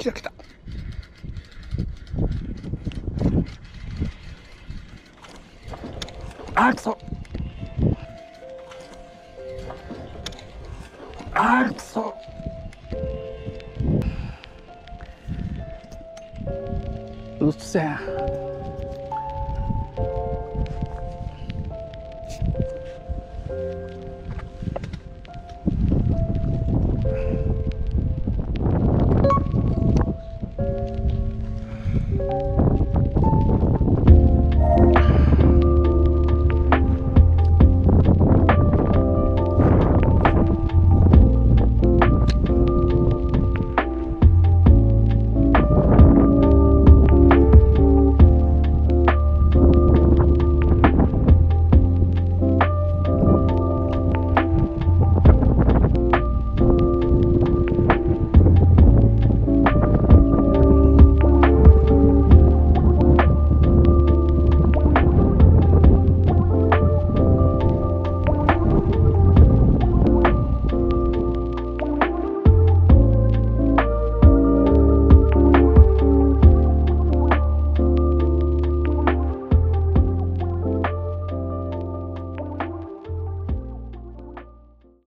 来た来た。あくそ。あくそ。うっせえ